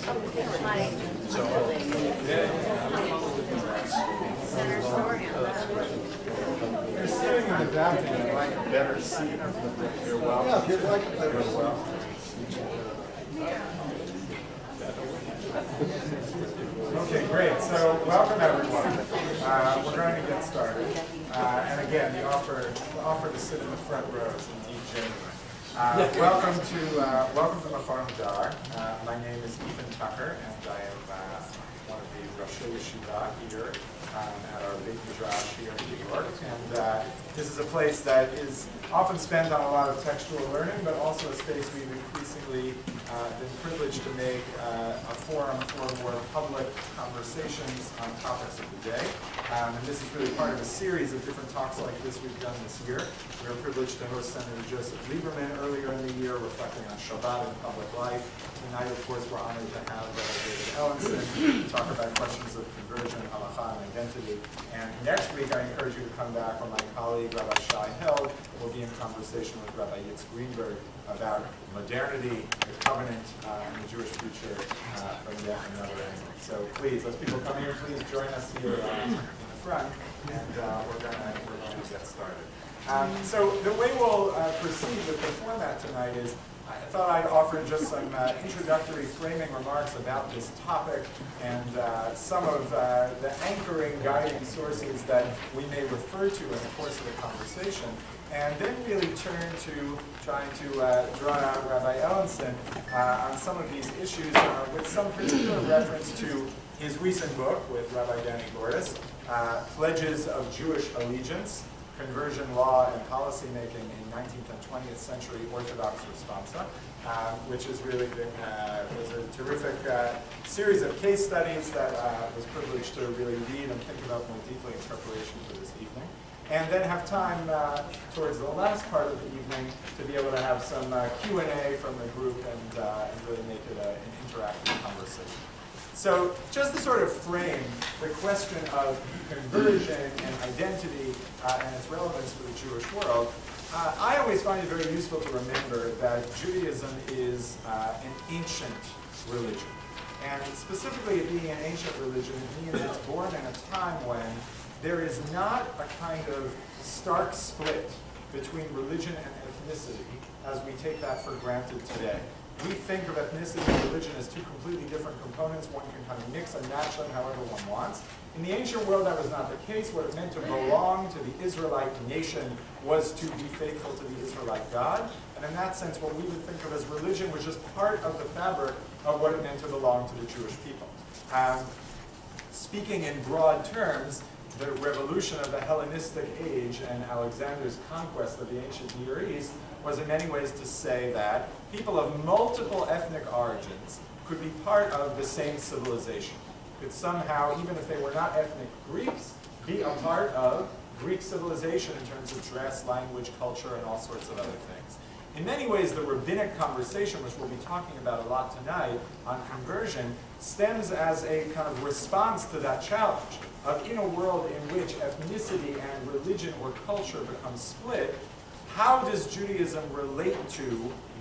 You're sitting in the a better welcome. Yeah, you'd like You're. Okay, great. So welcome everyone. Uh, we're going to get started. Uh, and again, the offer, the offer to sit in the front row is indeed genuine. Uh, welcome to uh, welcome to Mechon Hadar. Uh, my name is Ethan Tucker, and I am uh, one of the Rosh Yeshiva here um, at our Beit Midrash here in New York. And uh, this is a place that is often spent on a lot of textual learning, but also a space we've increasingly uh, been privileged to make uh, a forum for more public conversations on topics of the day. Um, and this is really part of a series of different talks like this we've done this year. We were privileged to host Senator Joseph Lieberman earlier in the year, reflecting on Shabbat and public life. Tonight, of course, we're honored to have uh, David Ellenson talk about questions of conversion, halacha, and identity. And next week, I encourage you to come back when my colleague, Rabbi Shai Held, will be in conversation with Rabbi Yitz Greenberg about modernity, the covenant, uh, and the Jewish future uh, from yet another angle. So please, those people come here, please join us here uh, in the front, and uh, we're going we're to get started. Um, so the way we'll uh, proceed with the format tonight is I thought I'd offer just some uh, introductory framing remarks about this topic and uh, some of uh, the anchoring guiding sources that we may refer to in the course of the conversation, and then really turn to trying to uh, draw out Rabbi Ellenson uh, on some of these issues uh, with some particular reference to his recent book with Rabbi Danny Gordis, Pledges of Jewish Allegiance, conversion law and policymaking in 19th and 20th century Orthodox responsa, um, which has really been uh, was a terrific uh, series of case studies that uh, was privileged to really read and think about more deeply in preparation for this evening. And then have time uh, towards the last part of the evening to be able to have some uh, Q&A from the group and, uh, and really make it a, an interactive conversation. So just to sort of frame the question of conversion and identity uh, and its relevance for the Jewish world, uh, I always find it very useful to remember that Judaism is uh, an ancient religion. And specifically it being an ancient religion means it's born in a time when there is not a kind of stark split between religion and ethnicity as we take that for granted today we think of ethnicity and religion as two completely different components. One can kind of mix and match them however one wants. In the ancient world, that was not the case. What it meant to belong to the Israelite nation was to be faithful to the Israelite God. And in that sense, what we would think of as religion was just part of the fabric of what it meant to belong to the Jewish people. Um, speaking in broad terms, the revolution of the Hellenistic age and Alexander's conquest of the ancient Near East was in many ways to say that people of multiple ethnic origins could be part of the same civilization, could somehow, even if they were not ethnic Greeks, be a part of Greek civilization in terms of dress, language, culture, and all sorts of other things. In many ways, the rabbinic conversation, which we'll be talking about a lot tonight on conversion, stems as a kind of response to that challenge of in a world in which ethnicity and religion or culture become split, how does Judaism relate to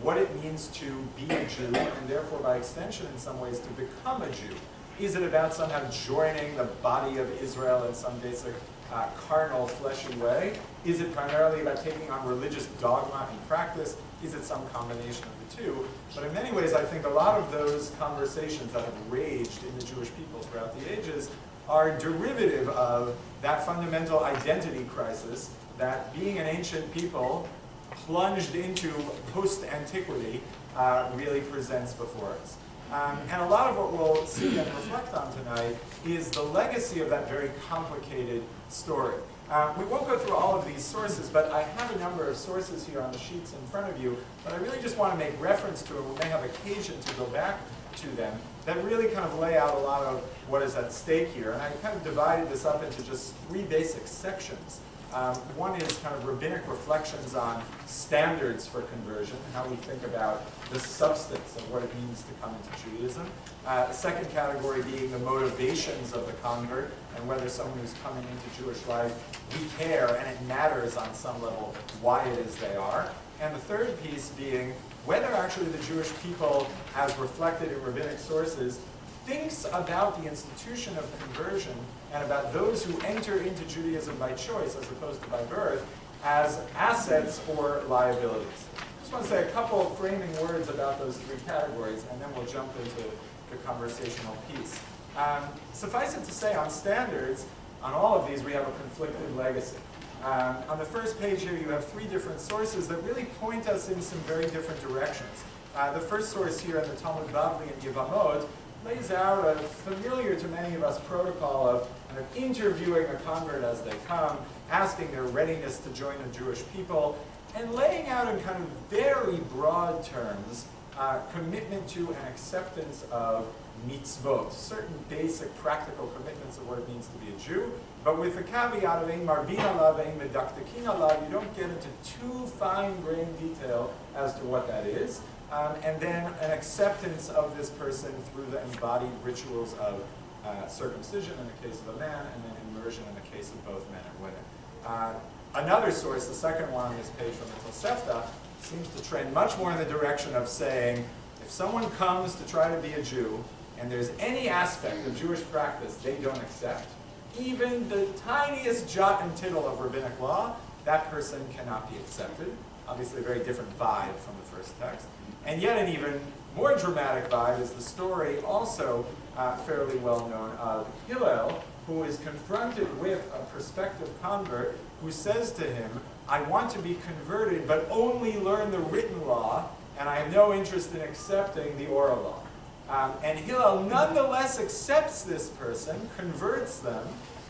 what it means to be a Jew, and therefore by extension in some ways to become a Jew? Is it about somehow joining the body of Israel in some basic uh, carnal, fleshy way? Is it primarily about taking on religious dogma and practice? Is it some combination of the two? But in many ways, I think a lot of those conversations that have raged in the Jewish people throughout the ages are derivative of that fundamental identity crisis that being an ancient people plunged into post-antiquity uh, really presents before us. Um, and a lot of what we'll see and reflect on tonight is the legacy of that very complicated story. Uh, we won't go through all of these sources, but I have a number of sources here on the sheets in front of you, but I really just want to make reference to, and we may have occasion to go back to them, that really kind of lay out a lot of what is at stake here. And I kind of divided this up into just three basic sections. Um, one is kind of rabbinic reflections on standards for conversion, and how we think about the substance of what it means to come into Judaism. Uh, the second category being the motivations of the convert and whether someone who's coming into Jewish life, we care and it matters on some level why it is they are. And the third piece being whether actually the Jewish people, as reflected in rabbinic sources, thinks about the institution of conversion and about those who enter into Judaism by choice as opposed to by birth as assets or liabilities. I just want to say a couple of framing words about those three categories, and then we'll jump into the conversational piece. Um, suffice it to say, on standards, on all of these, we have a conflicted legacy. Um, on the first page here, you have three different sources that really point us in some very different directions. Uh, the first source here in the Talmud Bavli and Yevamot lays out a familiar to many of us protocol of kind of interviewing a convert as they come, asking their readiness to join the Jewish people, and laying out in kind of very broad terms uh, commitment to and acceptance of mitzvot, certain basic practical commitments of what it means to be a Jew, but with the caveat of ein marbin alav, ein medaktakin alav, you don't get into too fine-grained detail as to what that is. Um, and then an acceptance of this person through the embodied rituals of uh, circumcision in the case of a man, and then immersion in the case of both men and women. Uh, another source, the second one on this page from the Tosefta, seems to trend much more in the direction of saying, if someone comes to try to be a Jew, and there's any aspect of Jewish practice they don't accept, even the tiniest jot and tittle of rabbinic law, that person cannot be accepted. Obviously a very different vibe from the first text. And yet an even more dramatic vibe is the story, also uh, fairly well known, of Hillel, who is confronted with a prospective convert who says to him, I want to be converted, but only learn the written law, and I have no interest in accepting the oral law. Um, and Hillel nonetheless accepts this person, converts them,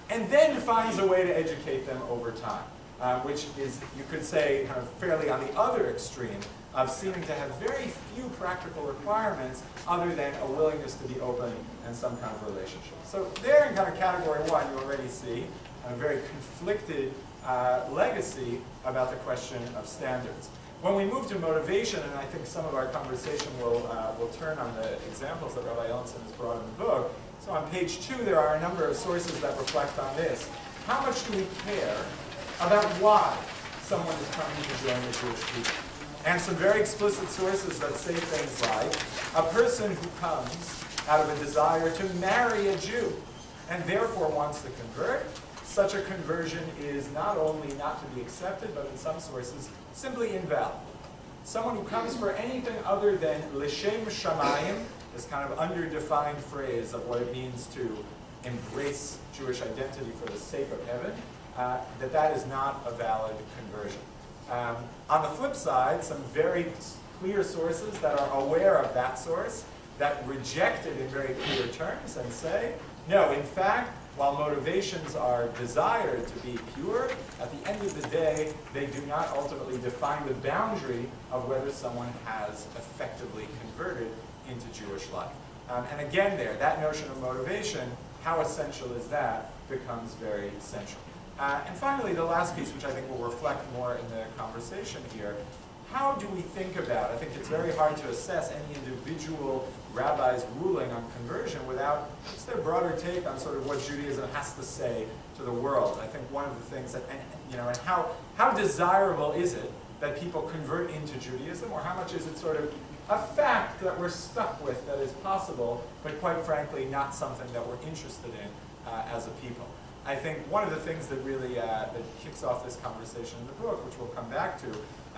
and then finds a way to educate them over time, uh, which is, you could say, kind of fairly on the other extreme of seeming to have very few practical requirements other than a willingness to be open and some kind of relationship. So there in kind of category one, you already see a very conflicted uh, legacy about the question of standards. When we move to motivation, and I think some of our conversation will, uh, will turn on the examples that Rabbi Ellenson has brought in the book. So on page two, there are a number of sources that reflect on this. How much do we care about why someone is coming to join the Jewish people? And some very explicit sources that say things like, a person who comes out of a desire to marry a Jew and therefore wants to convert, such a conversion is not only not to be accepted, but in some sources, simply invalid. Someone who comes for anything other than lishem shamayim, this kind of underdefined phrase of what it means to embrace Jewish identity for the sake of heaven, uh, that that is not a valid conversion. Um, on the flip side, some very clear sources that are aware of that source, that reject it in very clear terms and say, no, in fact, while motivations are desired to be pure, at the end of the day, they do not ultimately define the boundary of whether someone has effectively converted into Jewish life. Um, and again there, that notion of motivation, how essential is that, becomes very central. Uh, and finally, the last piece, which I think will reflect more in the conversation here, how do we think about, I think it's very hard to assess any individual rabbi's ruling on conversion without what's their broader take on sort of what Judaism has to say to the world. I think one of the things that, and, you know, and how, how desirable is it that people convert into Judaism, or how much is it sort of a fact that we're stuck with that is possible, but quite frankly, not something that we're interested in uh, as a people. I think one of the things that really uh, that kicks off this conversation in the book, which we'll come back to,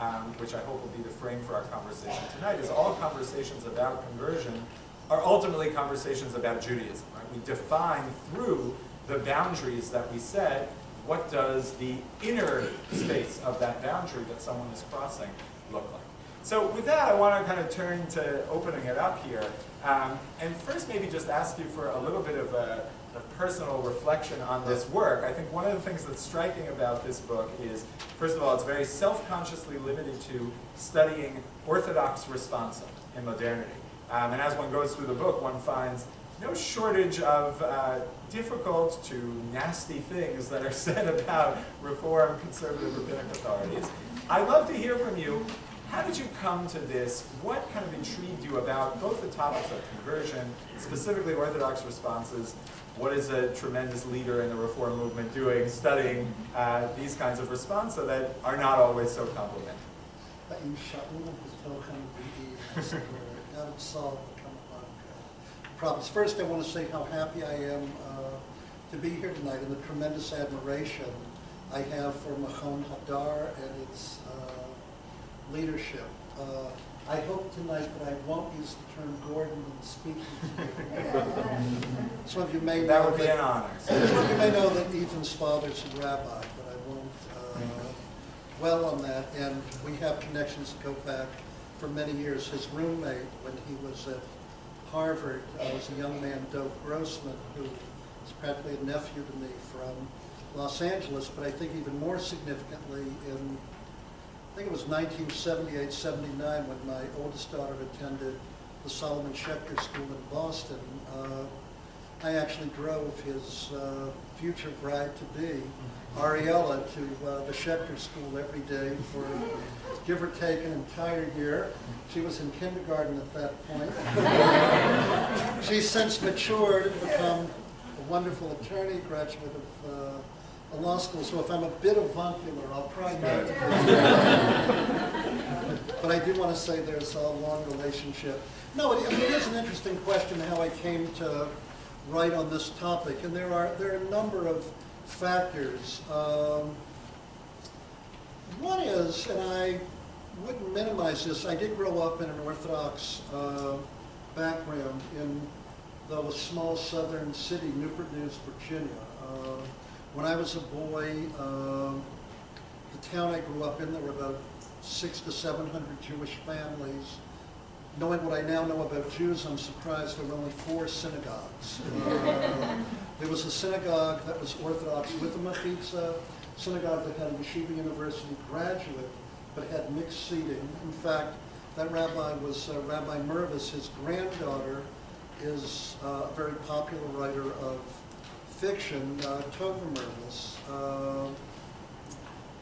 um, which I hope will be the frame for our conversation tonight, is all conversations about conversion are ultimately conversations about Judaism. Right? We define through the boundaries that we set what does the inner space of that boundary that someone is crossing look like. So with that, I want to kind of turn to opening it up here. Um, and first maybe just ask you for a little bit of a, of personal reflection on this work, I think one of the things that's striking about this book is, first of all, it's very self-consciously limited to studying Orthodox responsa in modernity. Um, and as one goes through the book, one finds no shortage of uh, difficult to nasty things that are said about Reform conservative rabbinic authorities. I'd love to hear from you. How did you come to this? What kind of intrigued you about both the topics of conversion, specifically Orthodox responses, what is a tremendous leader in the reform movement doing, studying uh, these kinds of responses that are not always so complimentary. Uh, problems. First, I want to say how happy I am uh, to be here tonight and the tremendous admiration I have for Mechon Hadar and its uh, leadership. Uh, I hope tonight that I won't use the term Gordon in speaking to you. Some of you may know That would be an honor. some of you may know that Ethan's father's a rabbi, but I won't uh, dwell on that. And we have connections that go back for many years. His roommate, when he was at Harvard, uh, was a young man, Doe Grossman, who is practically a nephew to me from Los Angeles, but I think even more significantly in, I think it was 1978, 79, when my oldest daughter attended the Solomon Schechter School in Boston. Uh, I actually drove his uh, future bride-to-be, Ariella, to uh, the Schechter School every day for, give or take, an entire year. She was in kindergarten at that point. She's since matured and become a wonderful attorney, graduate of uh, a law school. So if I'm a bit avuncular, I'll try not to. But I do want to say there's a long relationship. No, it, I mean, it is an interesting question how I came to write on this topic, and there are there are a number of factors. Um, one is, and I wouldn't minimize this, I did grow up in an Orthodox uh, background in the small southern city, Newport News, Virginia. Uh, when I was a boy, um, the town I grew up in, there were about six to seven hundred Jewish families. Knowing what I now know about Jews, I'm surprised there were only four synagogues. Uh, there was a synagogue that was Orthodox with a mechitza, synagogue that had a yeshiva university graduate, but had mixed seating. In fact, that rabbi was uh, Rabbi Mervis. His granddaughter is uh, a very popular writer of fiction, uh, Mervis. Uh,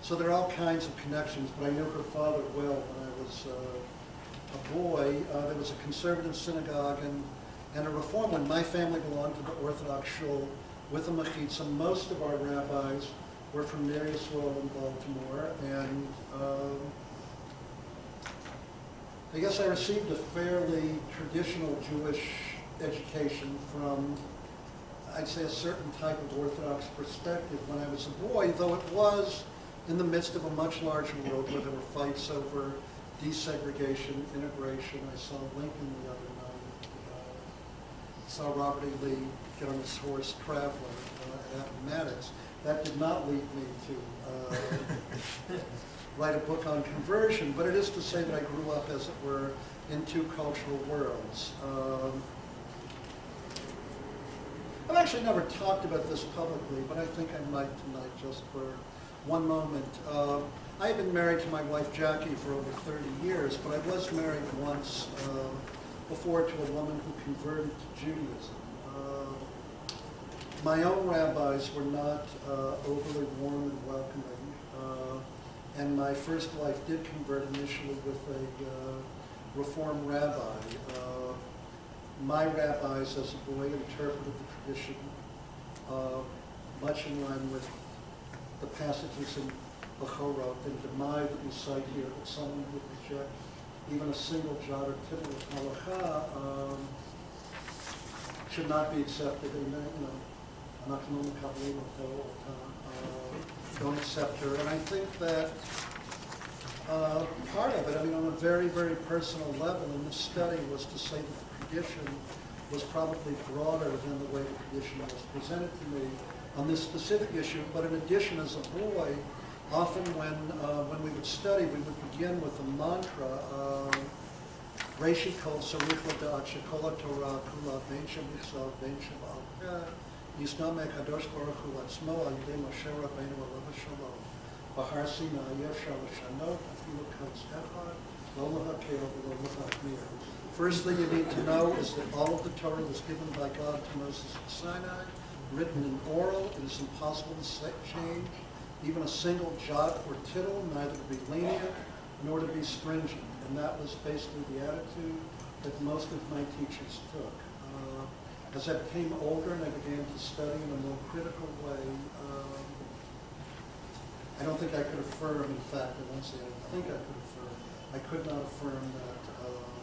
so there are all kinds of connections, but I knew her father well when I was uh, a boy. Uh, there was a conservative synagogue and, and a reform one. My family belonged to the Orthodox shul with a mechitza. Most of our rabbis were from Yisrael in Baltimore, and um, I guess I received a fairly traditional Jewish education from, I'd say, a certain type of Orthodox perspective when I was a boy, though it was in the midst of a much larger world where there were fights over desegregation, integration. I saw Lincoln the other night. Uh, saw Robert E. Lee get on his horse Traveler uh, at Appomattox. That did not lead me to uh, write a book on conversion, but it is to say that I grew up, as it were, in two cultural worlds. Um, I've actually never talked about this publicly, but I think I might tonight just for one moment. Uh, I have been married to my wife Jackie for over 30 years, but I was married once uh, before to a woman who converted to Judaism. Uh, my own rabbis were not uh, overly warm and welcoming, uh, and my first wife did convert initially with a uh, Reform rabbi my rabbis as a boy interpreted the tradition uh, much in line with the passages in Bechorot and Demai that we cite here that someone would reject even a single jot or tittle of halacha um, should not be accepted. And uh, you know, I'm not going to the. Uh, don't accept her. And I think that uh, part of it, I mean, on a very, very personal level—in this study was to say that condition was probably broader than the way the condition was presented to me on this specific issue. But in addition, as a boy, often when, uh, when we would study, we would begin with the mantra, Reishi kol sarich ladad kula bensham yitzal bensham First thing you need to know is that all of the Torah was given by God to Moses at Sinai, written in oral. It is impossible to change even a single jot or tittle, neither to be lenient nor to be stringent. And that was basically the attitude that most of my teachers took. Uh, as I became older and I began to study in a more critical way, um, I don't think I could affirm, in fact, I won't say I don't think I could affirm, I could not affirm that uh,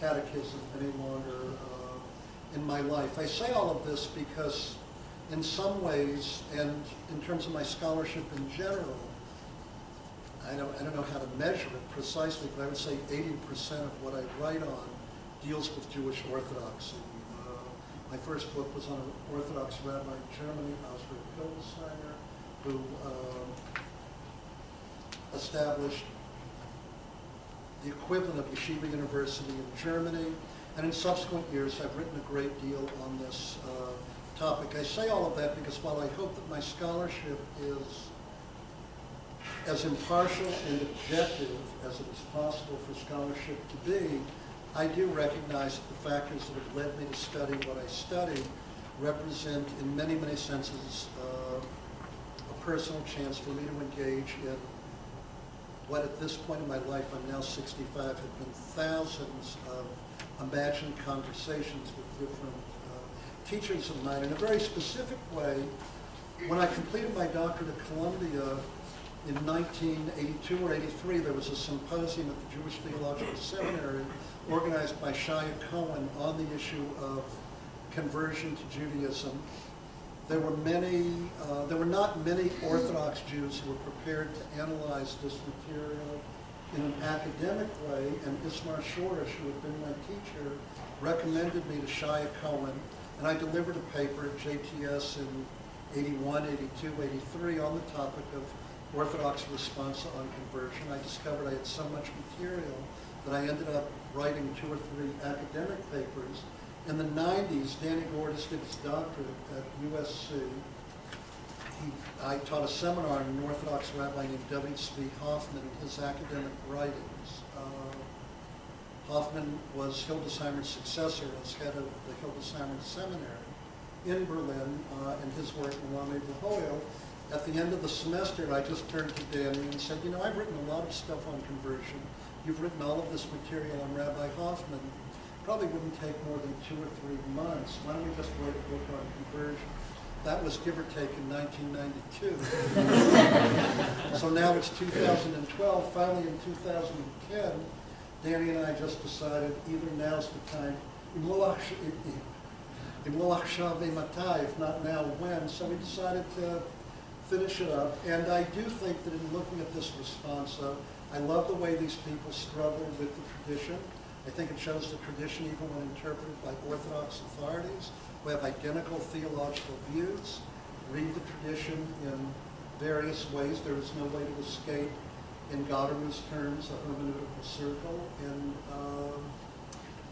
catechism any longer uh, in my life. I say all of this because in some ways, and in terms of my scholarship in general, I don't, I don't know how to measure it precisely, but I would say 80% of what I write on deals with Jewish orthodoxy. Uh, my first book was on an Orthodox rabbi in Germany, Esriel Hildesheimer, who um, established the equivalent of Yeshiva University in Germany. And in subsequent years, I've written a great deal on this uh, topic. I say all of that because while I hope that my scholarship is as impartial and objective as it is possible for scholarship to be, I do recognize that the factors that have led me to study what I study represent, in many, many senses, uh, a personal chance for me to engage in what at this point in my life, I'm now 65, have been thousands of imagined conversations with different uh, teachers of mine in a very specific way. When I completed my doctorate at Columbia in 1982 or 83, there was a symposium at the Jewish Theological Seminary organized by Shaye Cohen on the issue of conversion to Judaism. There were many, uh, there were not many Orthodox Jews who were prepared to analyze this material in an academic way, and Ismar Schorsch, who had been my teacher, recommended me to Shaye Cohen, and I delivered a paper at JTS in 81, 82, 83 on the topic of Orthodox response on conversion. I discovered I had so much material that I ended up writing two or three academic papers. In the 90s, Danny Gordis did his doctorate at USC. He, I taught a seminar on an Orthodox rabbi named W. Hoffman and his academic writings. Uh, Hoffman was Hildesheimer's successor as head of the Hildesheimer Seminary in Berlin, uh, and his work in Melamed Leho'il. At the end of the semester, I just turned to Danny and said, you know, I've written a lot of stuff on conversion. You've written all of this material on Rabbi Hoffman. Probably wouldn't take more than two or three months. Why don't we just write a book on conversion? That was give or take in 1992. so now it's 2012. Finally in 2010, Danny and I just decided either now's the time, if not now, when. So we decided to finish it up. And I do think that in looking at this response, I love the way these people struggle with the tradition. I think it shows the tradition even when interpreted by Orthodox authorities who have identical theological views, read the tradition in various ways. There is no way to escape, in Gadamer's terms, a hermeneutical circle. And um,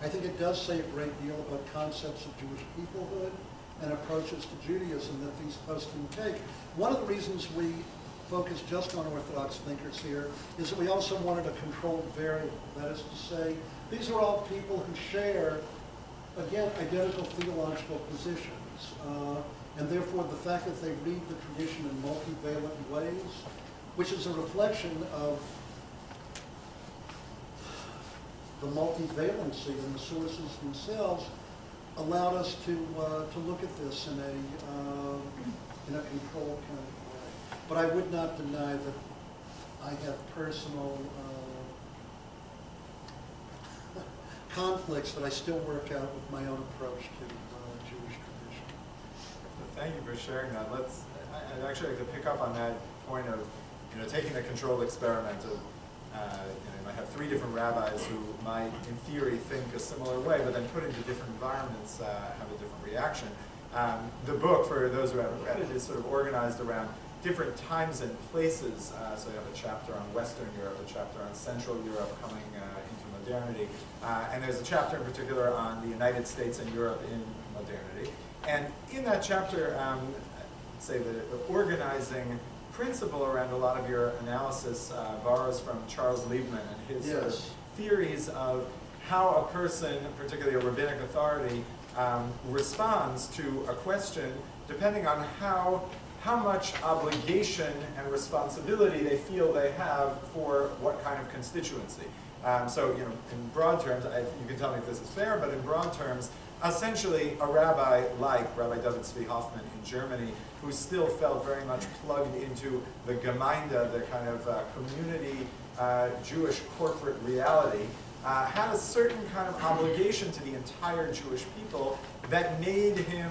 I think it does say a great deal about concepts of Jewish peoplehood and approaches to Judaism that these posts can take. One of the reasons we focus just on Orthodox thinkers here is that we also wanted a controlled variable. That is to say, these are all people who share, again, identical theological positions. Uh, and therefore, the fact that they read the tradition in multivalent ways, which is a reflection of the multivalency in the sources themselves, allowed us to uh, to look at this in a uh, in a controlled kind of way. But I would not deny that I have personal uh, conflicts that I still work out with my own approach to uh, Jewish tradition. Thank you for sharing that. Let's. I'd actually like to pick up on that point of, you know, taking a controlled experiment of uh, you, know, you might have three different rabbis who might, in theory, think a similar way, but then put into different environments uh, have a different reaction. Um, the book, for those who haven't read it, is sort of organized around different times and places. Uh, so you have a chapter on Western Europe, a chapter on Central Europe coming uh, into modernity, uh, and there's a chapter in particular on the United States and Europe in modernity. And in that chapter, um, say the, the organizing principle around a lot of your analysis uh, borrows from Charles Liebman and his yes. theories of how a person, particularly a rabbinic authority, um, responds to a question depending on how, how much obligation and responsibility they feel they have for what kind of constituency. Um, so, you know, in broad terms, I, you can tell me if this is fair, but in broad terms, essentially a rabbi like Rabbi David Zvi Hoffman in Germany, who still felt very much plugged into the Gemeinde, the kind of uh, community uh, Jewish corporate reality, uh, had a certain kind of obligation to the entire Jewish people that made him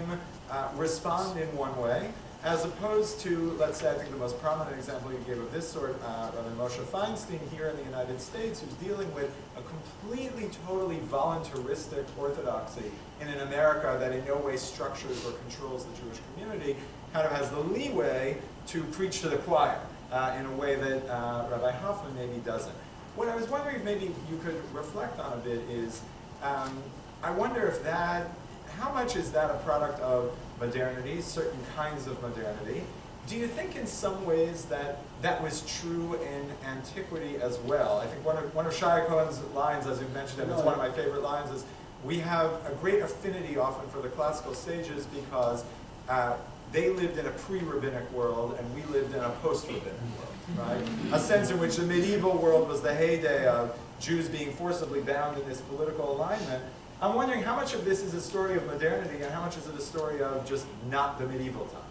uh, respond in one way, as opposed to, let's say, I think the most prominent example you gave of this sort, uh, Rabbi Moshe Feinstein here in the United States, who's dealing with a completely, totally voluntaristic orthodoxy in an America that in no way structures or controls the Jewish community, kind of has the leeway to preach to the choir uh, in a way that uh, Rabbi Hoffman maybe doesn't. What I was wondering if maybe you could reflect on a bit is, um, I wonder if that, how much is that a product of modernity, certain kinds of modernity? Do you think in some ways that that was true in antiquity as well? I think one of, one of Shaye Cohen's lines, as you mentioned, and it's one of my favorite lines, is we have a great affinity often for the classical sages because uh, they lived in a pre-rabbinic world and we lived in a post-rabbinic world, right? A sense in which the medieval world was the heyday of Jews being forcibly bound in this political alignment. I'm wondering how much of this is a story of modernity and how much is it a story of just not the medieval times?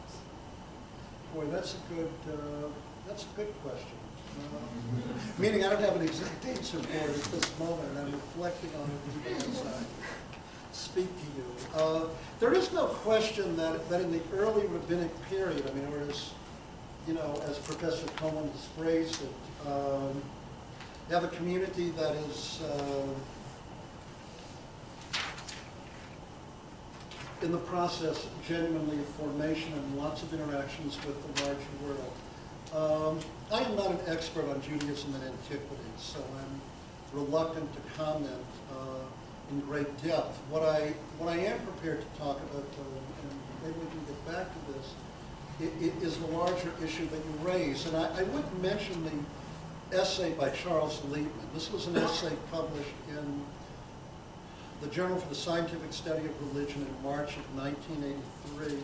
Boy, that's a good, uh, that's a good question. Uh, Meaning I don't have an exact answer for it at this moment, I'm reflecting on it as I speak to you. Uh, There is no question that, that in the early rabbinic period, I mean, or as, you know, as Professor Cohen has phrased it, um, you have a community that is uh, in the process genuinely of formation and lots of interactions with the larger world. Um, I am not an expert on Judaism and antiquity, so I'm reluctant to comment uh, in great depth. What I, what I am prepared to talk about, though, and maybe we can get back to this, i- i- is the larger issue that you raise. And I, I would mention the essay by Charles Liebman. This was an essay published in the Journal for the Scientific Study of Religion in March of 1983.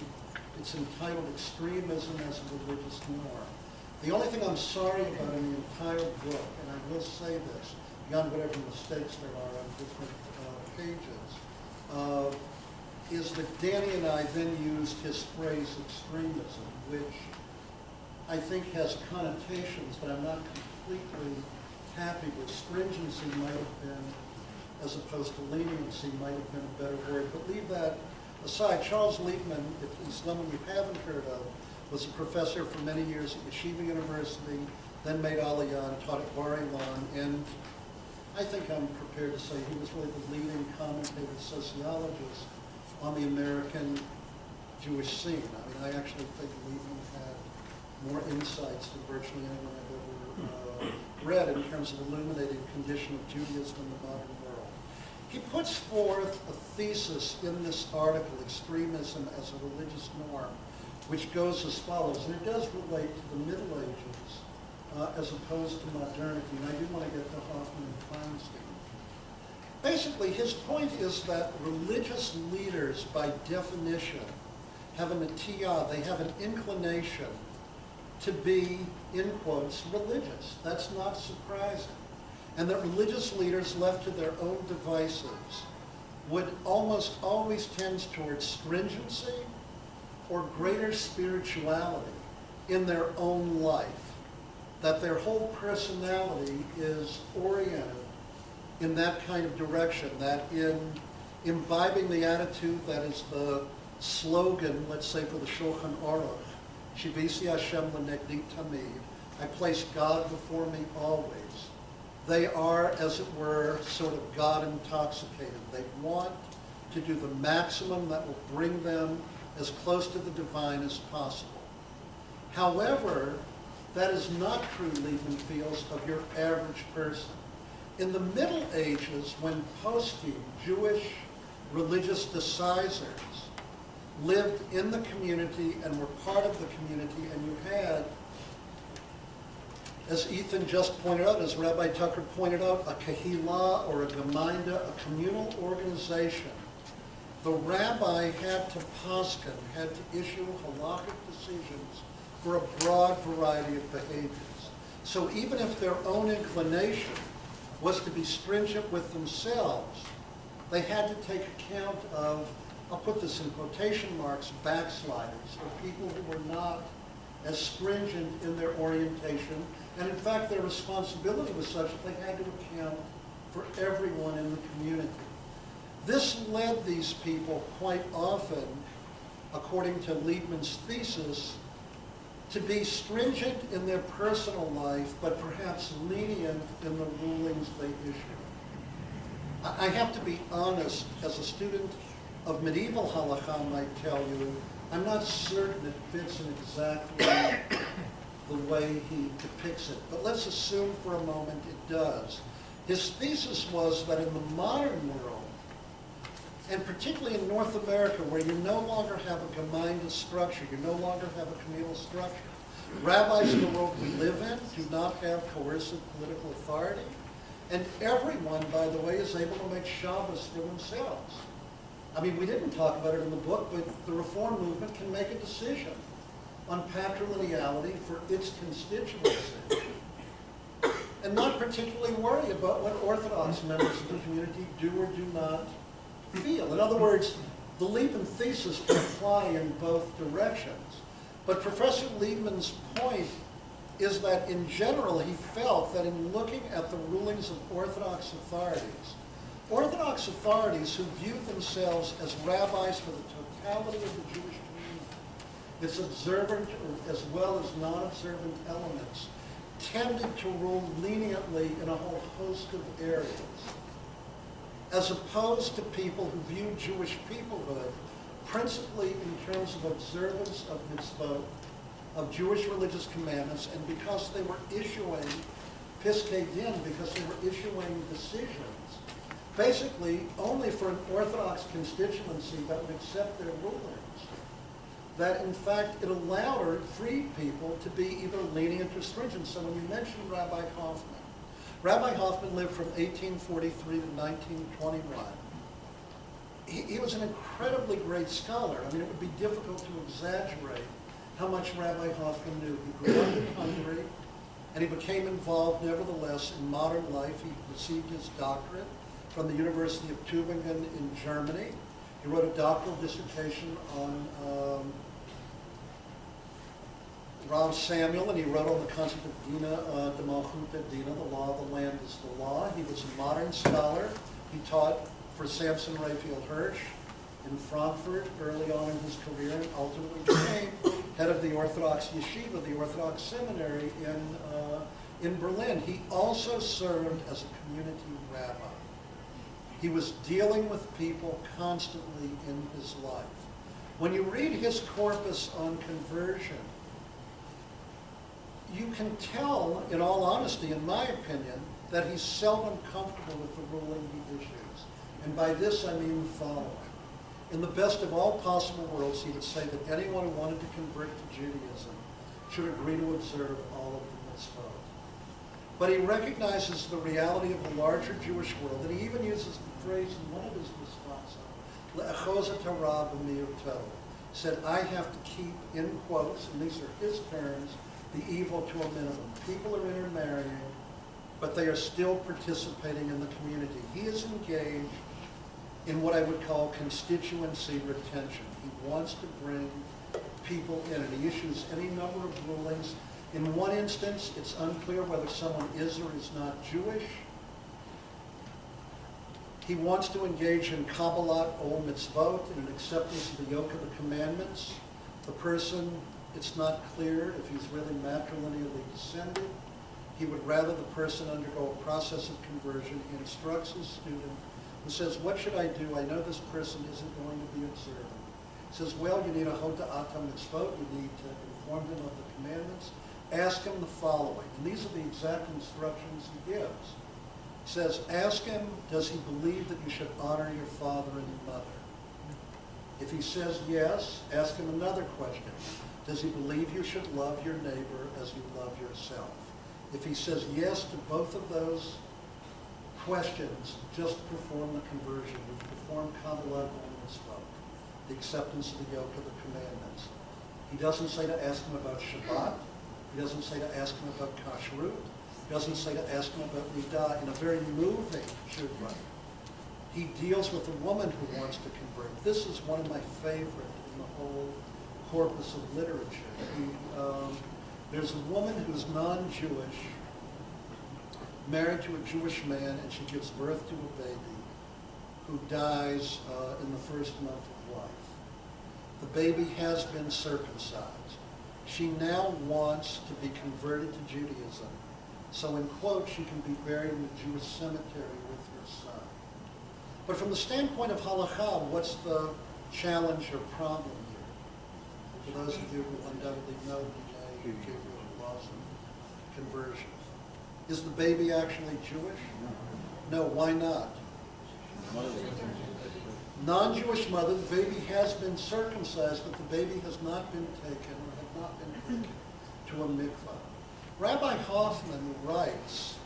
It's entitled Extremism as a Religious Norm. The only thing I'm sorry about in the entire book, and I will say this, beyond whatever mistakes there are on different uh, pages, uh, is that Danny and I then used his phrase extremism, which I think has connotations that I'm not completely happy with. Stringency might have been as opposed to leniency might have been a better word. But leave that aside. Charles Liebman, if he's someone you haven't heard of, was a professor for many years at Yeshiva University, then made Aliyah and taught at Bar Ilan, and I think I'm prepared to say he was really the leading commentator sociologist on the American Jewish scene. I mean, I actually think Liebman had more insights than virtually anyone I've ever uh, read in terms of illuminating condition of Judaism in the modern. He puts forth a thesis in this article, Extremism as a Religious Norm, which goes as follows, and it does relate to the Middle Ages uh, as opposed to modernity, and I do want to get to Hoffman and Feinstein. Basically, his point is that religious leaders, by definition, have an natiya, they have an inclination to be, in quotes, religious. That's not surprising. And that religious leaders left to their own devices would almost always tend towards stringency or greater spirituality in their own life. That their whole personality is oriented in that kind of direction, that in imbibing the attitude that is the slogan, let's say for the Shulchan Aruch, Shivisi Hashem Lenegdi Tamid, I place God before me always. They are, as it were, sort of God intoxicated. They want to do the maximum that will bring them as close to the divine as possible. However, that is not true, Liebman feels, of your average person. In the Middle Ages, when poskim, Jewish religious decisors, lived in the community and were part of the community, and you had, as Ethan just pointed out, as Rabbi Tucker pointed out, a kahila or a gemeinde, a communal organization. The rabbi had to poskin, had to issue halachic decisions for a broad variety of behaviors. So even if their own inclination was to be stringent with themselves, they had to take account of, I'll put this in quotation marks, backsliders, or people who were not as stringent in their orientation, and in fact, their responsibility was such that they had to account for everyone in the community. This led these people quite often, according to Liebman's thesis, to be stringent in their personal life, but perhaps lenient in the rulings they issued. I have to be honest, as a student of medieval halakha might tell you, I'm not certain it fits in exactly the way he depicts it. But let's assume for a moment it does. His thesis was that in the modern world, and particularly in North America, where you no longer have a Gemeinde structure, you no longer have a communal structure, rabbis in the world we live in do not have coercive political authority, and everyone, by the way, is able to make Shabbos for themselves. I mean, we didn't talk about it in the book, but the Reform movement can make a decision on patrilineality for its constituency and not particularly worry about what Orthodox members of the community do or do not feel. In other words, the Liebman thesis can apply in both directions. But Professor Liebman's point is that in general he felt that in looking at the rulings of Orthodox authorities, Orthodox authorities who viewed themselves as rabbis for the totality of the Jewish its observant as well as non-observant elements, tended to rule leniently in a whole host of areas, as opposed to people who viewed Jewish peoplehood principally in terms of observance of mitzvot, of Jewish religious commandments, and because they were issuing piskei din, because they were issuing decisions, basically only for an Orthodox constituency that would accept their rulings that in fact it allowed or freed people to be either lenient or stringent. So when you mentioned Rabbi Hoffman, Rabbi Hoffman lived from 1843 to 1921. He, he was an incredibly great scholar. I mean, it would be difficult to exaggerate how much Rabbi Hoffman knew. He grew up in Hungary, and he became involved, nevertheless, in modern life. He received his doctorate from the University of Tübingen in Germany. He wrote a doctoral dissertation on um, Rav Samuel, and he wrote on the concept of Dina uh, Malchuta Dina, the law of the land is the law. He was a modern scholar. He taught for Samson Raphael Hirsch in Frankfurt early on in his career and ultimately became head of the Orthodox yeshiva, the Orthodox seminary in, uh, in Berlin. He also served as a community rabbi. He was dealing with people constantly in his life. When you read his corpus on conversion, you can tell, in all honesty, in my opinion, that he's seldom comfortable with the ruling he issues. And by this I mean the following. In the best of all possible worlds, he would say that anyone who wanted to convert to Judaism should agree to observe all of the mitzvot. But he recognizes the reality of the larger Jewish world, and he even uses the phrase in one of his b'miyuto, said, I have to keep, in quotes, and these are his terms, the evil to a minimum. People are intermarrying, but they are still participating in the community. He is engaged in what I would call constituency retention. He wants to bring people in, and he issues any number of rulings. In one instance, it's unclear whether someone is or is not Jewish. He wants to engage in Kabbalat ol mitzvot, in an acceptance of the yoke of the commandments. The person it's not clear if he's really matrilineally descended. He would rather the person undergo a process of conversion. He instructs his student and says, what should I do? I know this person isn't going to be observant. He says, well, you need a hota atam mitzvot. You need to inform him of the commandments. Ask him the following. And these are the exact instructions he gives. He says, ask him, does he believe that you should honor your father and your mother? If he says yes, ask him another question. Does he believe you should love your neighbor as you love yourself? If he says yes to both of those questions, just perform the conversion. You've performed Kabbalah mitzvah, the acceptance of the yoke of the commandments. He doesn't say to ask him about Shabbat. He doesn't say to ask him about Kashrut. He doesn't say to ask him about Nidah in a very moving Shuvah. He deals with a woman who wants to convert. This is one of my favorite in the whole corpus of literature. He, um, there's a woman who's non-Jewish, married to a Jewish man, and she gives birth to a baby who dies uh, in the first month of life. The baby has been circumcised. She now wants to be converted to Judaism. So in quote, she can be buried in the Jewish cemetery with her son. But from the standpoint of halakha, what's the challenge or problem? For those of you who undoubtedly know the Gabriel Lawson conversion. Is the baby actually Jewish? No, why not? Non-Jewish mother, the baby has been circumcised, but the baby has not been taken or had not been taken to a mikvah. Rabbi Hoffman writes,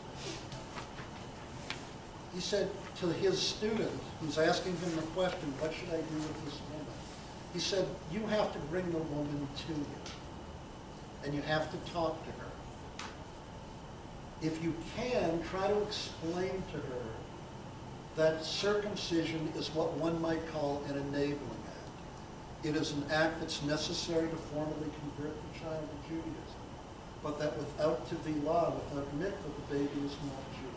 he said to his student who's asking him the question, what should I do with this? He said, you have to bring the woman to you, and you have to talk to her. If you can, try to explain to her that circumcision is what one might call an enabling act. It is an act that's necessary to formally convert the child to Judaism, but that without tevilah, without mikvah, the baby is not Jewish.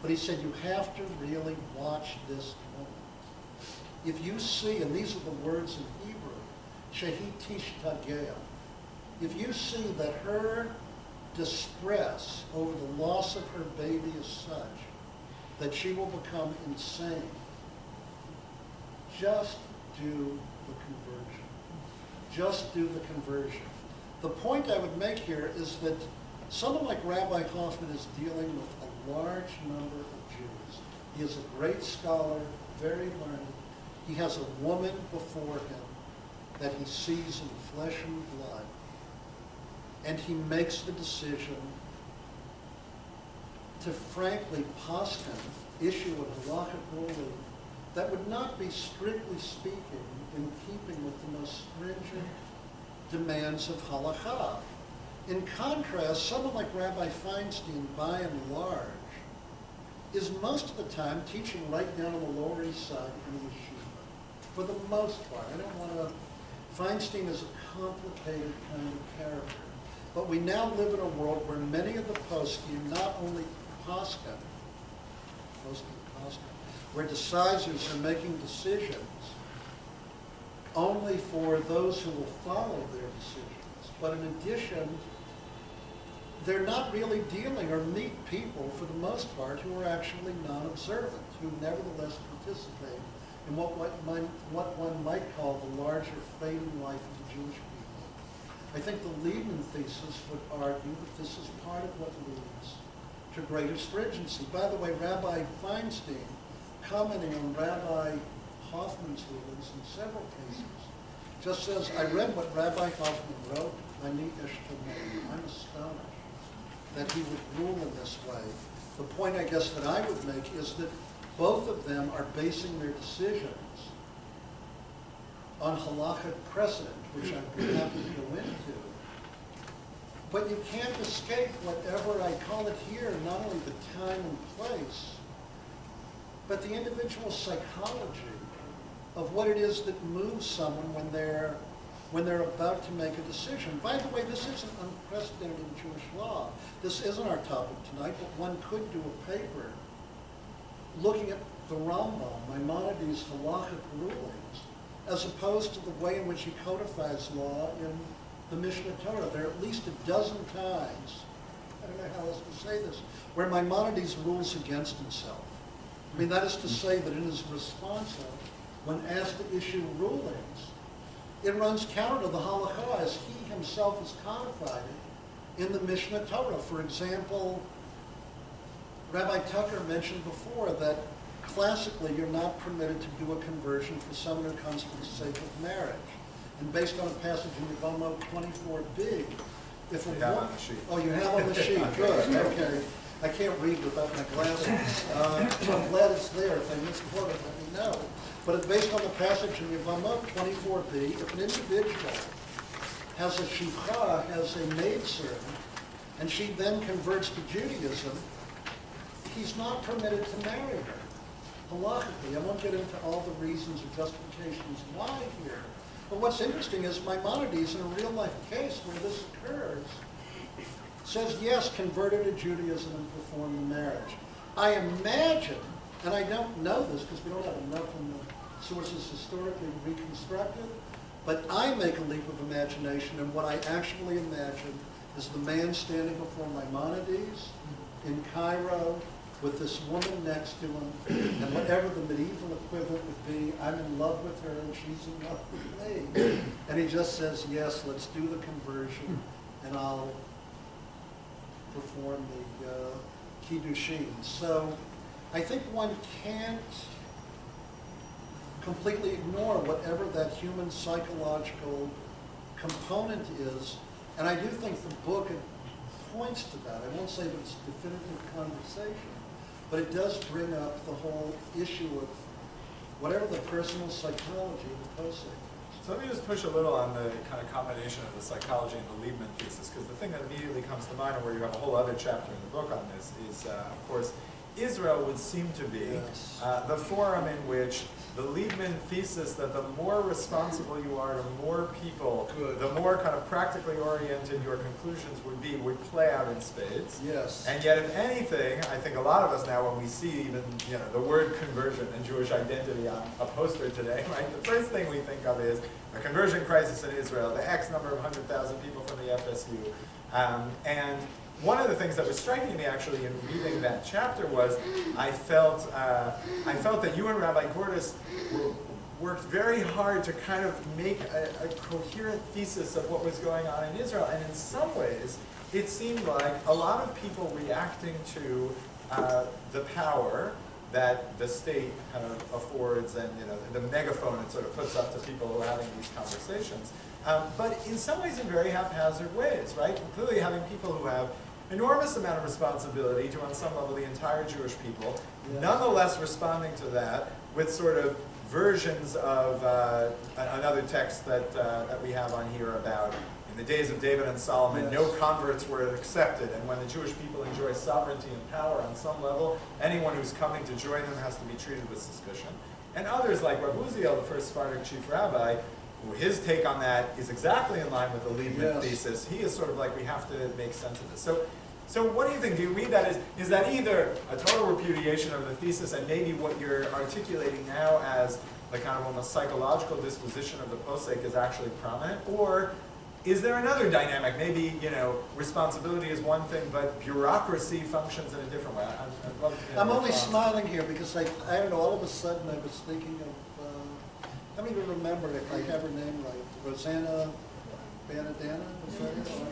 But he said you have to really watch this woman. If you see, and these are the words in Hebrew, shehitish tagea, if you see that her distress over the loss of her baby is such that she will become insane, just do the conversion. Just do the conversion. The point I would make here is that someone like Rabbi Hoffman is dealing with a large number of Jews. He is a great scholar, very learned. He has a woman before him that he sees in flesh and blood. And he makes the decision to frankly postum issue a halachic ruling that would not be strictly speaking in keeping with the most stringent demands of halakha. In contrast, someone like Rabbi Feinstein, by and large, is most of the time teaching right down on the Lower East Side in yeshiva. For the most part. I don't want to... Feinstein is a complicated kind of character. But we now live in a world where many of the poskim not only most of the where decisors are making decisions only for those who will follow their decisions. But in addition, they're not really dealing or meet people, for the most part, who are actually non-observant, who nevertheless participate in what, what, might, what one might call the larger fading life of the Jewish people. I think the Liebman thesis would argue that this is part of what leads to greater stringency. By the way, Rabbi Feinstein, commenting on Rabbi Hoffman's rulings in several cases, just says, I read what Rabbi Hoffman wrote, I need I'm astonished that he would rule in this way. The point I guess that I would make is that both of them are basing their decisions on halakhic precedent, which be happy to go into. But you can't escape whatever I call it here, not only the time and place, but the individual psychology of what it is that moves someone when they're when they're about to make a decision. By the way, this isn't unprecedented in Jewish law. This isn't our topic tonight, but one could do a paper looking at the Rambam, Maimonides' halachic rulings, as opposed to the way in which he codifies law in the Mishnah Torah. There are at least a dozen times, I don't know how else to say this, where Maimonides rules against himself. I mean, that is to say that in his responsa, when asked to issue rulings, it runs counter to the halakha as he himself has codified it in the Mishnah Torah. For example, Rabbi Tucker mentioned before that classically you're not permitted to do a conversion for someone who comes for the sake of marriage. And based on a passage in Yevamot 24b, if a You have wo- on the sheet. Oh, you have on the sheet, good, okay. I can't read without my glasses. Uh, so I'm glad it's there. If I miss misquote it, let me know. But it's based on the passage in Yevamot 24b, if an individual has a shivcha, has a maidservant, and she then converts to Judaism, he's not permitted to marry her. Halachically, I won't get into all the reasons or justifications why here, But what's interesting is Maimonides, in a real-life case where this occurs, says, yes, convert her to Judaism and perform the marriage. I imagine, and I don't know this because we don't have enough in the sources historically reconstructed, but I make a leap of imagination, and what I actually imagine is the man standing before Maimonides in Cairo with this woman next to him, and whatever the medieval equivalent would be, I'm in love with her and she's in love with me. And he just says, yes, let's do the conversion, and I'll perform the uh, kiddushin. So I think one can't completely ignore whatever that human psychological component is. And I do think the book points to that. I won't say that it's a definitive conversation, but it does bring up the whole issue of whatever the personal psychology of the posek. So let me just push a little on the kind of combination of the psychology and the Liebman thesis, because the thing that immediately comes to mind, and where you have a whole other chapter in the book on this, is, uh, of course, Israel would seem to be Yes. uh, the forum in which the Liebman thesis that the more responsible you are to more people, Good. the more kind of practically oriented your conclusions would be, would play out in spades. Yes. And yet, if anything, I think a lot of us now, when we see even you know the word conversion and Jewish identity on a poster today, right, the first thing we think of is a conversion crisis in Israel, the X number of hundred thousand people from the FSU, um, and one of the things that was striking me actually in reading that chapter was I felt uh, I felt that you and Rabbi Gordis were, worked very hard to kind of make a, a coherent thesis of what was going on in Israel, and in some ways, it seemed like a lot of people reacting to uh, the power that the state kind of affords and you know the megaphone it sort of puts up to people who are having these conversations. Um, but in some ways in very haphazard ways, right? Clearly having people who have enormous amount of responsibility to on some level the entire Jewish people, Yeah. nonetheless responding to that with sort of versions of uh, another text that, uh, that we have on here about in the days of David and Solomon, no converts were accepted, and when the Jewish people enjoy sovereignty and power on some level, anyone who's coming to join them has to be treated with suspicion. And others like Rav Uziel, the first Sephardic chief rabbi, his take on that is exactly in line with the Liebman Yes. thesis. He is sort of like, we have to make sense of this. So, so what do you think? Do you read that as, is that either a total repudiation of the thesis and maybe what you're articulating now as the kind of almost psychological disposition of the posek is actually prominent? Or is there another dynamic? Maybe, you know, responsibility is one thing, but bureaucracy functions in a different way. I- I'd love to hear I'm only smiling here because I, I don't know, all of a sudden I was thinking of, uh, I don't even remember if I have her name right, Rosanna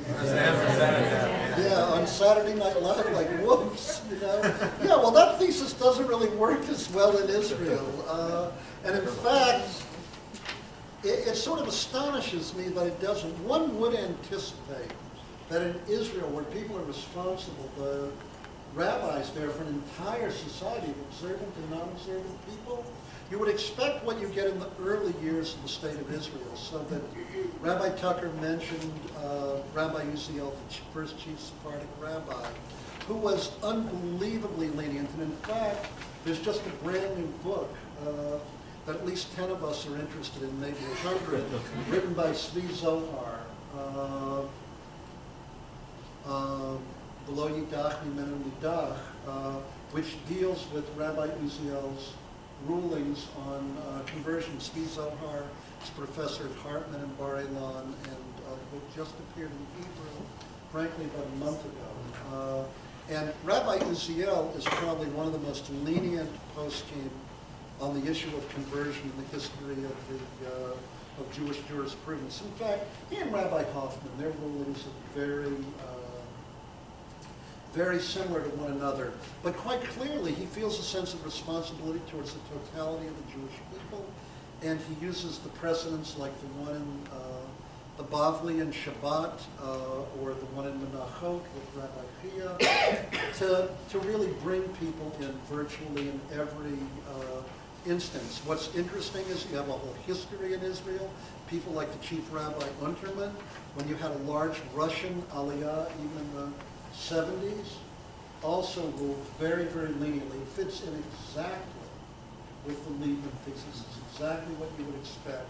Rosanna, yeah. On Saturday Night Live, like, whoops, you know? Yeah, well, that thesis doesn't really work as well in Israel. Uh, and in fact, it, it sort of astonishes me that it doesn't. One would anticipate that in Israel, where people are responsible, the rabbis there for an entire society of observant and non-observant people, you would expect what you get in the early years of the state of Israel, so that Rabbi Tucker mentioned uh, Rabbi Uziel, the first chief Sephardic rabbi, who was unbelievably lenient. And in fact, there's just a brand new book uh, that at least 10 of us are interested in, maybe 100, written by Zvi Zohar. Uh, uh, Below Yidach Mimenu Nidach, uh, which deals with Rabbi Uziel's rulings on uh, conversion. Zvi Zohar is professor at Hartman and Bar Ilan, and uh, just appeared in Hebrew, frankly, about a month ago. Uh, and Rabbi Uziel is probably one of the most lenient poskim on the issue of conversion in the history of the uh, of Jewish jurisprudence. In fact, he and Rabbi Hoffman, their rulings are very uh, very similar to one another. But quite clearly, he feels a sense of responsibility towards the totality of the Jewish people, and he uses the precedents like the one in uh, the Bavli and Shabbat, uh, or the one in Menachot with Rabbi Chia, to, to really bring people in virtually in every uh, instance. What's interesting is you have a whole history in Israel. People like the chief rabbi Unterman, when you had a large Russian aliyah, even the 70s, also ruled very, very leniently. It fits in exactly with the Liebman thesis. It's exactly what you would expect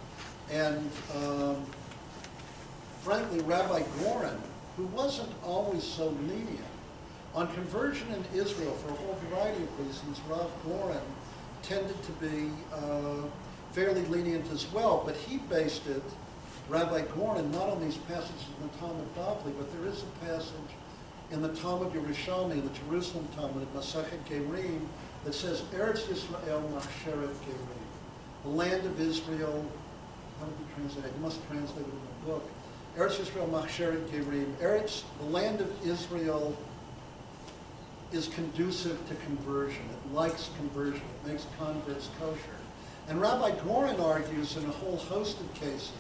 And um, frankly, Rabbi Goren, who wasn't always so lenient, on conversion in Israel, for a whole variety of reasons, Rav Goren tended to be uh, fairly lenient as well, but he based it, Rabbi Goren, not on these passages in the Talmud Bavli, but there is a passage in the Talmud Yerushalmi, the Jerusalem Talmud, Masachet Gerim, that says, Eretz Yisrael Machsheret Gerim. The land of Israel, how did he translate it? He must translate it in the book. Eretz Yisrael Machsheret Gerim. Eretz, the land of Israel is conducive to conversion. It likes conversion. It makes converts kosher. And Rabbi Goren argues in a whole host of cases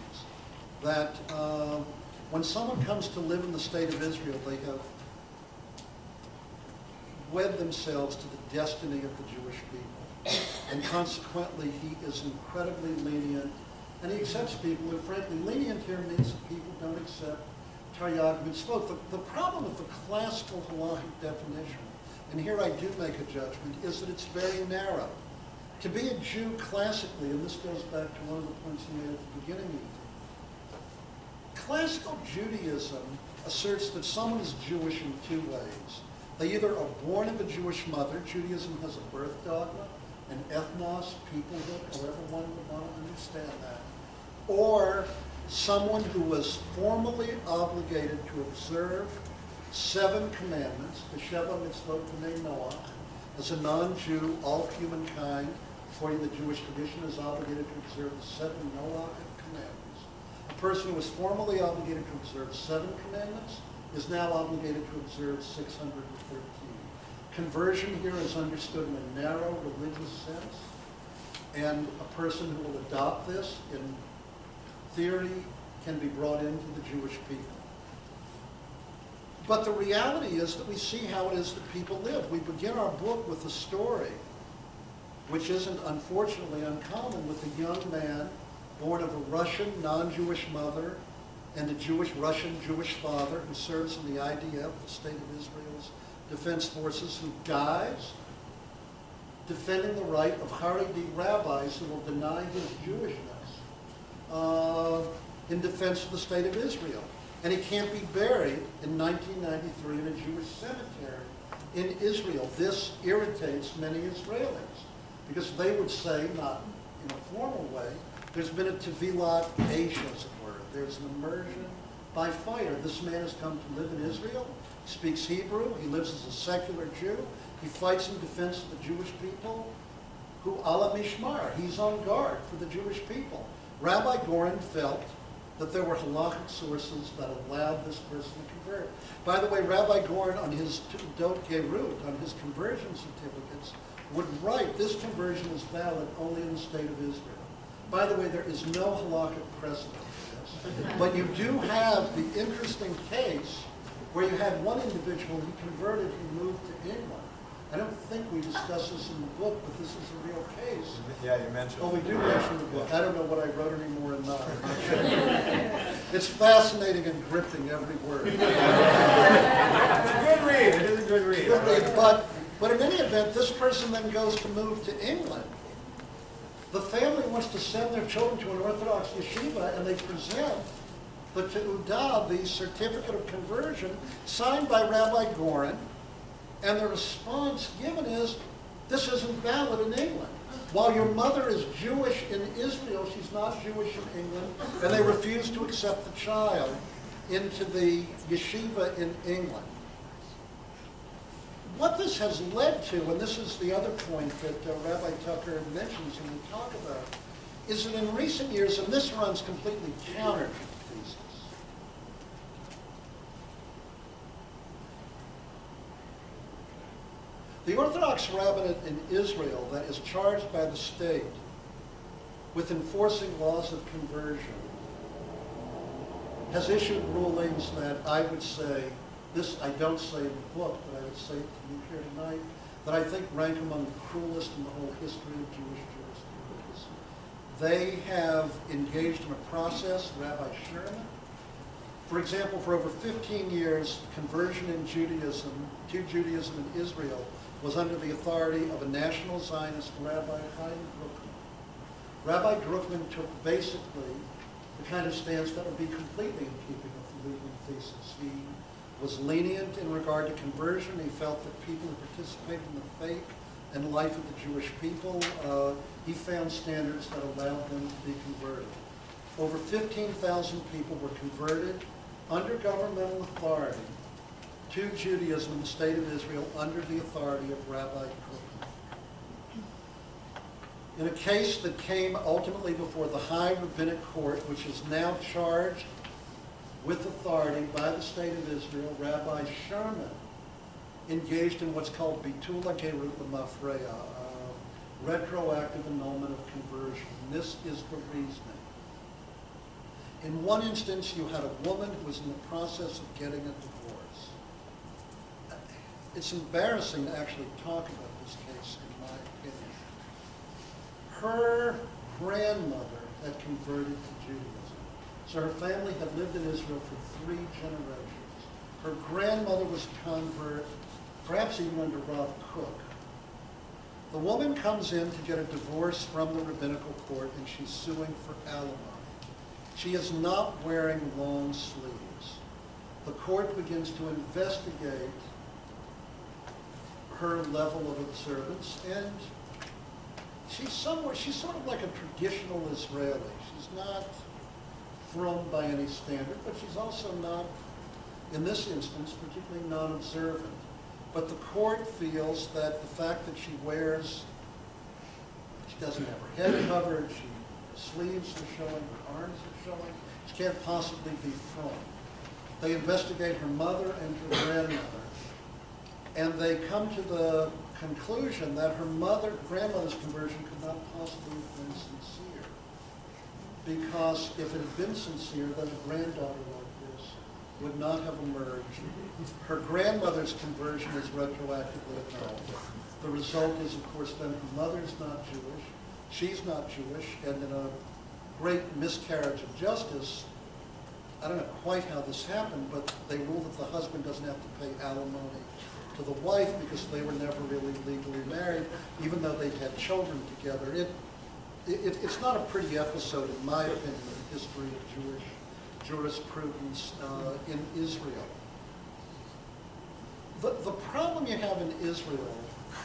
that uh, when someone comes to live in the state of Israel, they have wed themselves to the destiny of the Jewish people. And consequently, he is incredibly lenient, and he accepts people, and frankly, lenient here means that people don't accept Taryag mitzvot. The, the problem with the classical halachic definition, and here I do make a judgment, is that it's very narrow. To be a Jew classically, and this goes back to one of the points you made at the beginning, Ethan, classical Judaism asserts that someone is Jewish in two ways. They either are born of a Jewish mother, Judaism has a birth dogma, an ethnos, peoplehood, however one would want to understand that, or someone who was formally obligated to observe seven commandments, the Sheva Mitzvot B'nai Noah, as a non-Jew, all humankind, according to the Jewish tradition, is obligated to observe the seven Noachic commandments. A person who was formally obligated to observe seven commandments is now obligated to observe 613. Conversion here is understood in a narrow religious sense, and a person who will adopt this, in theory, can be brought into the Jewish people. But the reality is that we see how it is that people live. We begin our book with a story, which isn't unfortunately uncommon, with a young man born of a Russian non-Jewish mother and a Jewish, Russian Jewish father who serves in the IDF, the State of Israel's Defense Forces, who dies defending the right of Haredi rabbis who will deny his Jewishness uh, in defense of the State of Israel. And he can't be buried in 1993 in a Jewish cemetery in Israel. This irritates many Israelis because they would say, not in a formal way, there's been a tevilat eish, as it were. There's an immersion by fire. This man has come to live in Israel, He speaks Hebrew, he lives as a secular Jew, he fights in defense of the Jewish people, who al hamishmar, he's on guard for the Jewish people. Rabbi Goren felt that there were halachic sources that allowed this person to convert. By the way, Rabbi Goren on his Dot Gerut, on his conversion certificates, would write this conversion is valid only in the state of Israel. By the way, there is no halachic precedent. But you do have the interesting case where you had one individual who converted, he moved to England. I don't think we discuss this in the book, but this is a real case. Yeah, you mentioned. Oh, we do mention the book. I don't know what I wrote anymore or not. It's fascinating and gripping, every word. It's a good read, it is a good read. But, but in any event, this person then goes to move to England. The family wants to send their children to an Orthodox yeshiva, and they present the Te'udah, the certificate of conversion, signed by Rabbi Goren, and the response given is, this isn't valid in England. While your mother is Jewish in Israel, she's not Jewish in England, and they refuse to accept the child into the yeshiva in England. What this has led to, and this is the other point that uh, Rabbi Tucker mentions when we talk about, is that in recent years, and this runs completely counter to the thesis, The Orthodox rabbinate in Israel that is charged by the state with enforcing laws of conversion has issued rulings that I would say, this I don't say in the book, but I would say to you here tonight, that I think rank among the cruelest in the whole history of Jewish jurisprudence. They have engaged in a process, Rabbi Sherman, for example, for over 15 years, conversion in Judaism, to Judaism in Israel, was under the authority of a national Zionist Rabbi Chaim Druckman. Rabbi Druckmann took basically the kind of stance that would be completely in keeping with the Liebman thesis. He was lenient in regard to conversion. He felt that people who participated in the faith and life of the Jewish people, uh, he found standards that allowed them to be converted. Over 15,000 people were converted under governmental authority to Judaism in the state of Israel under the authority of Rabbi Kook. In a case that came ultimately before the High Rabbinic Court, which is now charged with authority by the state of Israel, Rabbi Sherman engaged in what's called bitula gerut mafreya, retroactive annulment of conversion. This is the reasoning. In one instance, you had a woman who was in the process of getting a divorce. It's embarrassing to actually talk about this case, in my opinion. Her grandmother had converted to Judaism. So her family had lived in Israel for three generations. Her grandmother was a convert, perhaps even under Rav Kook. The woman comes in to get a divorce from the rabbinical court and she's suing for alimony. She is not wearing long sleeves. The court begins to investigate her level of observance and she's somewhat, she's sort of like a traditional Israeli. She's not frum by any standard, but she's also not, in this instance, particularly non-observant. But the court feels that the fact that she wears, she doesn't have her head covered, she, her sleeves are showing, her arms are showing, she can't possibly be frum. They investigate her mother and her grandmother, and they come to the conclusion that her mother, grandmother's conversion could not possibly have been sincere. Because if it had been sincere, then a granddaughter like this would not have emerged. Her grandmother's conversion is retroactively annulled. The result is, of course, then her mother's not Jewish, she's not Jewish, and in a great miscarriage of justice, I don't know quite how this happened, but they rule that the husband doesn't have to pay alimony to the wife because they were never really legally married, even though they had children together. It, it, it's not a pretty episode, in my opinion, in the history of Jewish jurisprudence uh, in Israel. The, the problem you have in Israel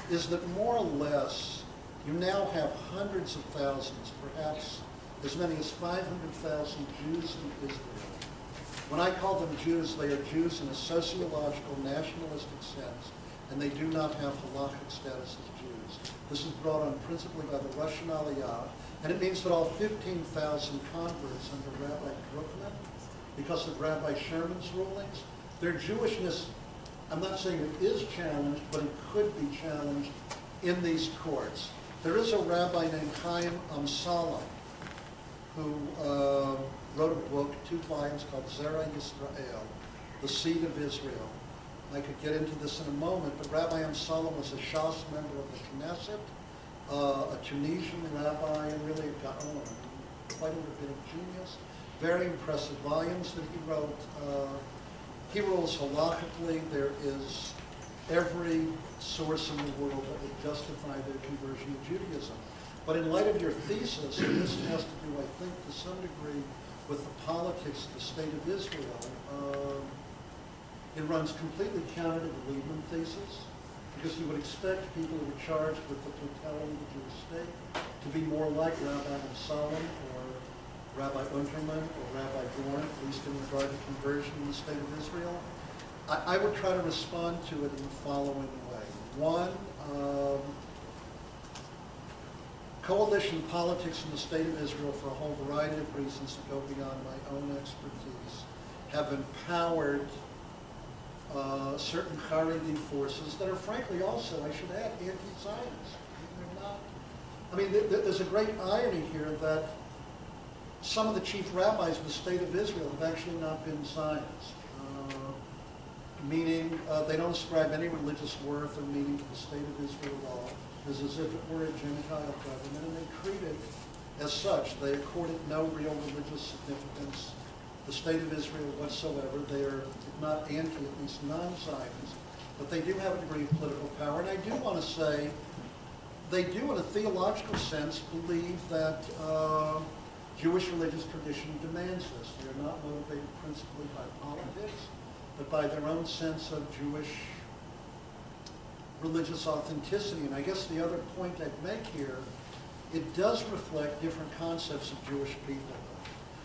is that more or less you now have hundreds of thousands, perhaps as many as 500,000 Jews in Israel. When I call them Jews, they are Jews in a sociological, nationalistic sense, and they do not have halakhic status. This is brought on principally by the Russian Aliyah, and it means that all 15,000 converts under Rabbi Druckmann, because of Rabbi Sherman's rulings, their Jewishness, I'm not saying it is challenged, but it could be challenged in these courts. There is a rabbi named Chaim Amsalem who uh, wrote a book, two volumes called Zera Yisrael, The Seed of Israel. I could get into this in a moment, but Rabbi Amsalem was a Shas member of the Knesset, uh, a Tunisian rabbi, and really a Gaon, quite a rabbinic genius. Very impressive volumes that he wrote. Uh, he rules halachically. There is every source in the world that would justify their conversion to Judaism. But in light of your thesis, and this has to do, I think, to some degree with the politics of the state of Israel, um, it runs completely counter to the Liebman thesis, because you would expect people who are charged with the totality of the Jewish state to be more like Rabbi Solomon or Rabbi Unterman or Rabbi Dorn, at least in regard to conversion in the state of Israel. I, I would try to respond to it in the following way. One, um, coalition politics in the state of Israel, for a whole variety of reasons that go beyond my own expertise, have empowered uh, certain Haredi forces that are frankly also, I should add, anti-Zionist. I mean, th th there's a great irony here that some of the chief rabbis of the state of Israel have actually not been Zionists, uh, meaning uh, they don't ascribe any religious worth or meaning to the state of Israel at all. It's as if it were a Gentile government, and they treat it as such. They accord it no real religious significance the state of Israel whatsoever. They are not anti, at least non-Zionist, but they do have a degree of political power. And I do want to say they do, in a theological sense, believe that uh, Jewish religious tradition demands this. They are not motivated principally by politics, but by their own sense of Jewish religious authenticity. And I guess the other point I'd make here, it does reflect different concepts of Jewish people.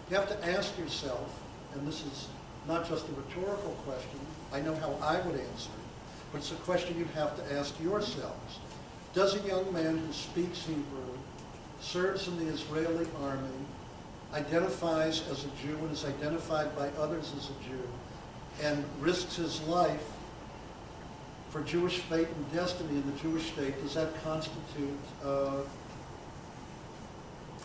You have to ask yourself, and this is not just a rhetorical question, I know how I would answer it, but it's a question you'd have to ask yourselves. Does a young man who speaks Hebrew, serves in the Israeli army, identifies as a Jew and is identified by others as a Jew, and risks his life for Jewish fate and destiny in the Jewish state, does that constitute uh,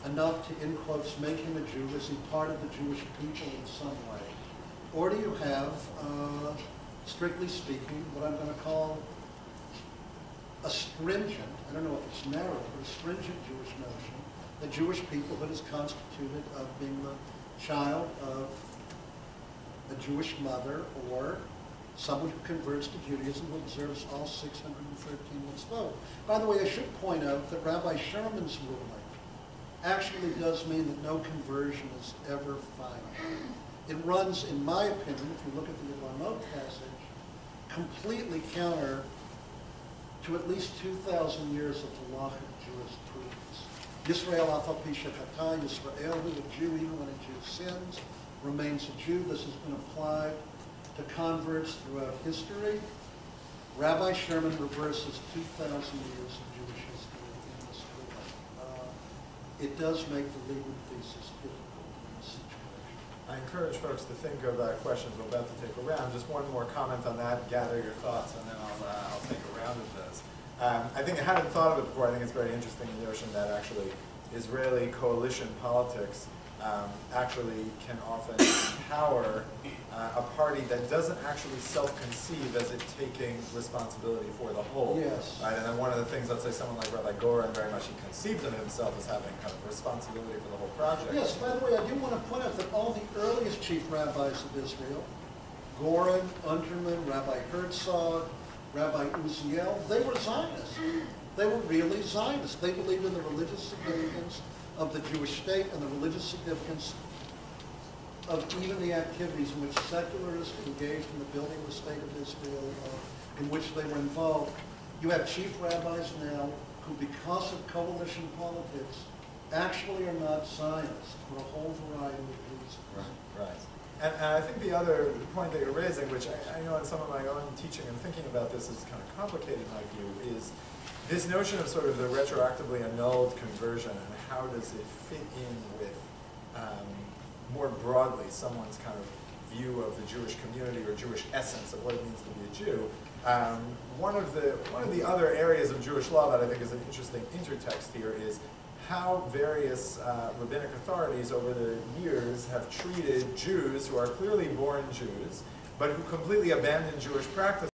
enough to, in quotes, make him a Jew? Is he part of the Jewish people in some way? Or do you have, uh, strictly speaking, what I'm going to call a stringent, I don't know if it's narrow, but a stringent Jewish notion the Jewish peoplehood is constituted of being the child of a Jewish mother or someone who converts to Judaism who observes all 613 mitzvot. By the way, I should point out that Rabbi Sherman's ruling actually does mean that no conversion is ever final. It runs, in my opinion, if you look at the Yevamot passage, completely counter to at least 2,000 years of halachic jurisprudence. Yisrael afal pi shechata, Yisrael, a Jew even when a Jew sins, remains a Jew. This has been applied to converts throughout history. Rabbi Sherman reverses 2,000 years of Jewish history in this ruling. Uh, It does make the legal thesis difficult in this situation. I encourage folks to think of uh, questions we're about to take around. Just one more comment on that, gather your thoughts, and then I'll, uh, I'll take a round of those. Um, I think I hadn't thought of it before. I think it's very interesting the notion that actually Israeli coalition politics um, actually can often empower uh, a party that doesn't actually self-conceive as it taking responsibility for the whole. Yes. Right? And then one of the things, let's say someone like Rabbi Goren, very much he conceived of himself as having kind of responsibility for the whole project. Yes, by the way, I do want to point out that all the earliest chief rabbis of Israel, Goren, Unterman, Rabbi Herzog, Rabbi Uziel, they were Zionists. They were really Zionists. They believed in the religious significance of the Jewish state and the religious significance of even the activities in which secularists engaged in the building of the state of Israel, uh, in which they were involved. You have chief rabbis now who, because of coalition politics, actually are not Zionists for a whole variety of reasons. Right, right. And, and I think the other point that you're raising, which I, I know in some of my own teaching and thinking about this is kind of complicated in my view, is this notion of sort of the retroactively annulled conversion and how does it fit in with, um, more broadly, someone's kind of view of the Jewish community or Jewish essence of what it means to be a Jew. Um, one of the one of the other areas of Jewish law that I think is an interesting intertext here is how various uh, rabbinic authorities over the years have treated Jews who are clearly born Jews, but who completely abandon Jewish practice